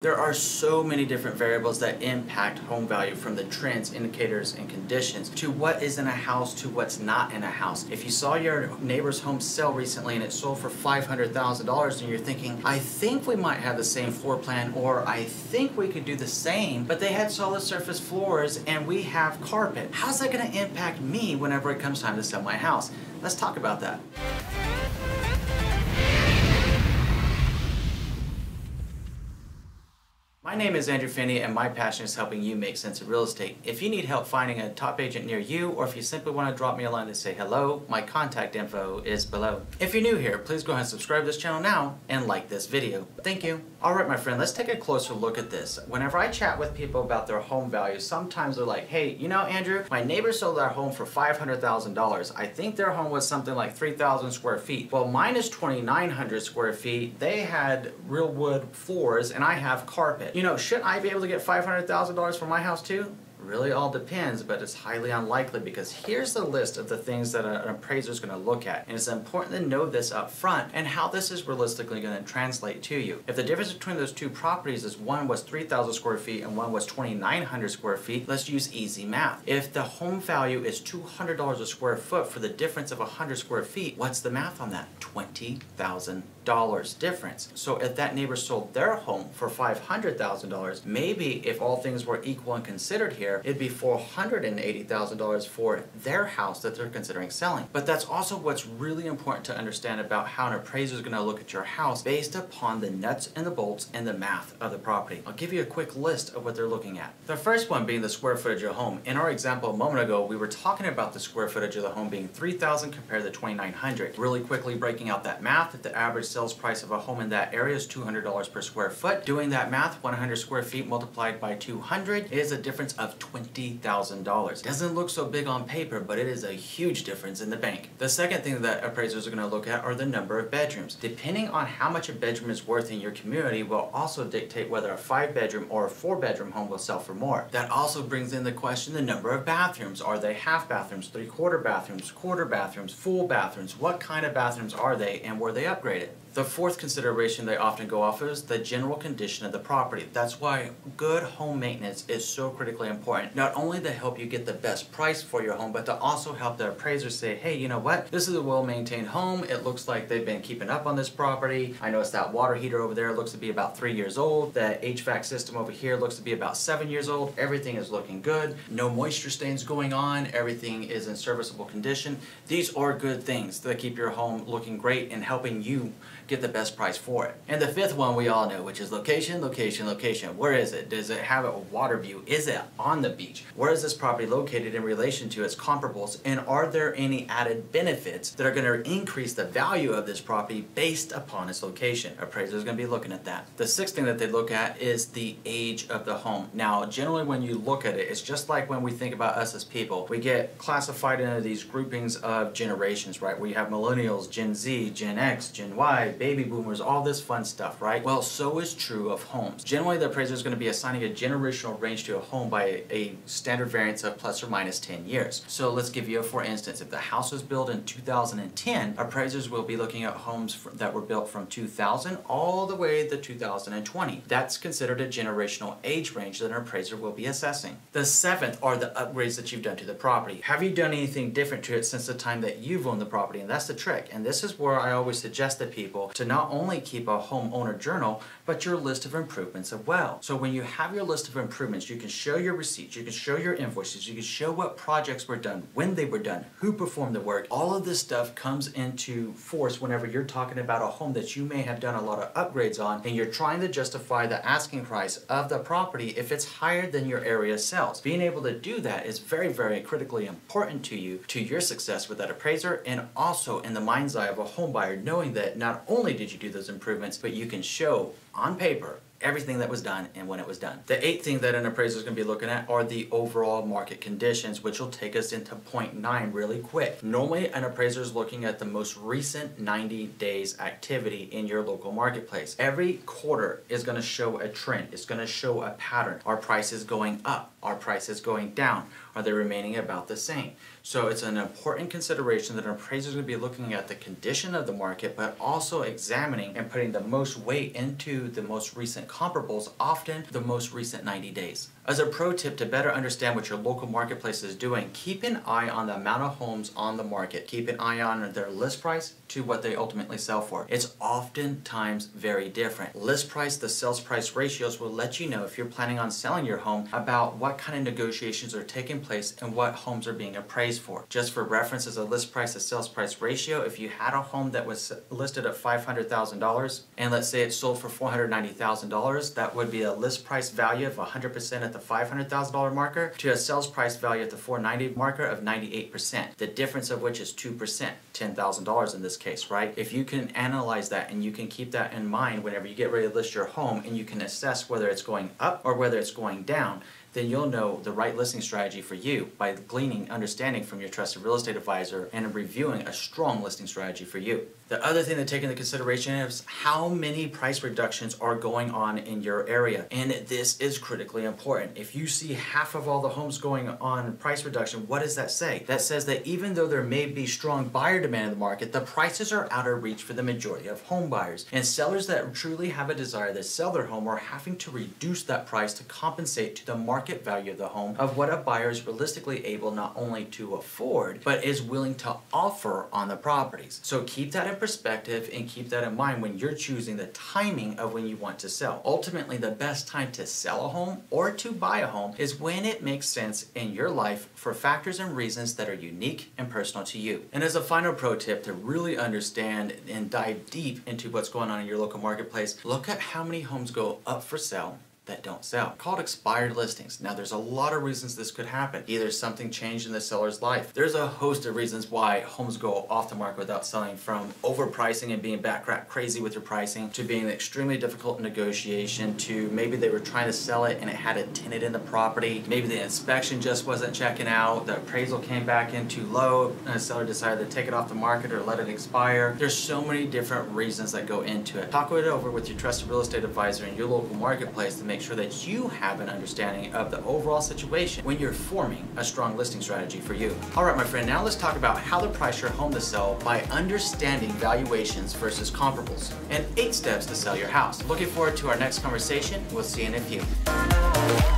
There are so many different variables that impact home value from the trends, indicators, and conditions to what is in a house to what's not in a house. If you saw your neighbor's home sell recently and it sold for $500,000 and you're thinking, I think we might have the same floor plan or I think we could do the same, but they had solid surface floors and we have carpet. How's that going to impact me whenever it comes time to sell my house? Let's talk about that. My name is Andrew Finney and my passion is helping you make sense of real estate. If you need help finding a top agent near you or if you simply want to drop me a line to say hello, my contact info is below. If you're new here, please go ahead and subscribe to this channel now and like this video. Thank you. Alright my friend, let's take a closer look at this. Whenever I chat with people about their home values, sometimes they're like, hey, you know Andrew, my neighbor sold their home for $500,000. I think their home was something like 3,000 square feet. Well, mine is 2,900 square feet. They had real wood floors and I have carpet. You know, should I be able to get $500,000 for my house too? Really all depends, but it's highly unlikely because here's the list of the things that an appraiser is going to look at. And it's important to know this up front and how this is realistically going to translate to you. If the difference between those two properties is one was 3,000 square feet and one was 2,900 square feet, let's use easy math. If the home value is $200 a square foot for the difference of 100 square feet, what's the math on that? $20,000 difference. So if that neighbor sold their home for $500,000, maybe if all things were equal and considered here, it'd be $480,000 for their house that they're considering selling. But that's also what's really important to understand about how an appraiser is going to look at your house based upon the nuts and the bolts and the math of the property. I'll give you a quick list of what they're looking at. The first one being the square footage of home. In our example a moment ago, we were talking about the square footage of the home being 3,000 compared to 2,900. Really quickly breaking out that math, if the average sales price of a home in that area is $200 per square foot, doing that math, 100 square feet multiplied by 200 is a difference of $20,000. Doesn't look so big on paper, but it is a huge difference in the bank. The second thing that appraisers are going to look at are the number of bedrooms. Depending on how much a bedroom is worth in your community will also dictate whether a five bedroom or a four bedroom home will sell for more. That also brings in the question the number of bathrooms. Are they half bathrooms, three quarter bathrooms, quarter bathrooms, full bathrooms? What kind of bathrooms are they and were they upgraded? The fourth consideration they often go off is the general condition of the property. That's why good home maintenance is so critically important. Not only to help you get the best price for your home, but to also help the appraiser say, hey, you know what? This is a well-maintained home. It looks like they've been keeping up on this property. I noticed that water heater over there looks to be about three years old. The HVAC system over here looks to be about seven years old. Everything is looking good. No moisture stains going on. Everything is in serviceable condition. These are good things that keep your home looking great and helping you get the best price for it. And the fifth one we all know, which is location, location, location. Where is it? Does it have a water view? Is it on the beach? Where is this property located in relation to its comparables? And are there any added benefits that are going to increase the value of this property based upon its location? Appraisers are going to be looking at that. The sixth thing that they look at is the age of the home. Now, generally when you look at it, it's just like when we think about us as people. We get classified into these groupings of generations, right? We have millennials, Gen Z, Gen X, Gen Y, baby boomers, all this fun stuff, right? Well, so is true of homes. Generally, the appraiser is going to be assigning a generational range to a home by a, standard variance of plus or minus 10 years. So let's give you a for instance. If the house was built in 2010, appraisers will be looking at homes that were built from 2000 all the way to 2020. That's considered a generational age range that an appraiser will be assessing. The seventh are the upgrades that you've done to the property. Have you done anything different to it since the time that you've owned the property? And that's the trick. And this is where I always suggest to people to not only keep a homeowner journal, but your list of improvements as well. So when you have your list of improvements, you can show your receipts, you can show your invoices, you can show what projects were done, when they were done, who performed the work. All of this stuff comes into force whenever you're talking about a home that you may have done a lot of upgrades on and you're trying to justify the asking price of the property if it's higher than your area sales. Being able to do that is very, very critically important to you, to your success with that appraiser, and also in the mind's eye of a home buyer, knowing that not only only did you do those improvements, but you can show on paper everything that was done and when it was done. The eighth thing that an appraiser is going to be looking at are the overall market conditions, which will take us into point nine really quick. Normally, an appraiser is looking at the most recent 90 days activity in your local marketplace. Every quarter is going to show a trend. It's going to show a pattern. Our price is going up. Our price is going down. Are they remaining about the same? So it's an important consideration that an appraiser is going to be looking at the condition of the market, but also examining and putting the most weight into the most recent comparables, often the most recent 90 days. As a pro tip to better understand what your local marketplace is doing, keep an eye on the amount of homes on the market. Keep an eye on their list price to what they ultimately sell for. It's oftentimes very different. List price, the sales price ratios will let you know if you're planning on selling your home about what kind of negotiations are taking place and what homes are being appraised for. Just for reference as a list price to sales price ratio, if you had a home that was listed at $500,000 and let's say it sold for $490,000, that would be a list price value of 100% at the the $500,000 marker to a sales price value at the 490 marker of 98%. The difference of which is 2%, $10,000 in this case, right? If you can analyze that and you can keep that in mind whenever you get ready to list your home and you can assess whether it's going up or whether it's going down, then you'll know the right listing strategy for you by gleaning understanding from your trusted real estate advisor and reviewing a strong listing strategy for you. The other thing to take into consideration is how many price reductions are going on in your area. And this is critically important. If you see half of all the homes going on price reduction, what does that say? That says that even though there may be strong buyer demand in the market, the prices are out of reach for the majority of home buyers. And sellers that truly have a desire to sell their home are having to reduce that price to compensate to the market value of the home of what a buyer is realistically able not only to afford, but is willing to offer on the properties. So keep that in perspective and keep that in mind when you're choosing the timing of when you want to sell. Ultimately, the best time to sell a home or to buy a home is when it makes sense in your life for factors and reasons that are unique and personal to you. And as a final pro tip to really understand and dive deep into what's going on in your local marketplace, look at how many homes go up for sale that don't sell, called expired listings. Now there's a lot of reasons this could happen. Either something changed in the seller's life. There's a host of reasons why homes go off the market without selling from overpricing and being back crazy with your pricing to being an extremely difficult negotiation to maybe they were trying to sell it and it had a tenant in the property. Maybe the inspection just wasn't checking out. The appraisal came back in too low and the seller decided to take it off the market or let it expire. There's so many different reasons that go into it. Talk it over with your trusted real estate advisor in your local marketplace to make make sure that you have an understanding of the overall situation when you're forming a strong listing strategy for you. All right, my friend, now let's talk about how to price your home to sell by understanding valuations versus comparables and eight steps to sell your house. Looking forward to our next conversation. We'll see you in a few.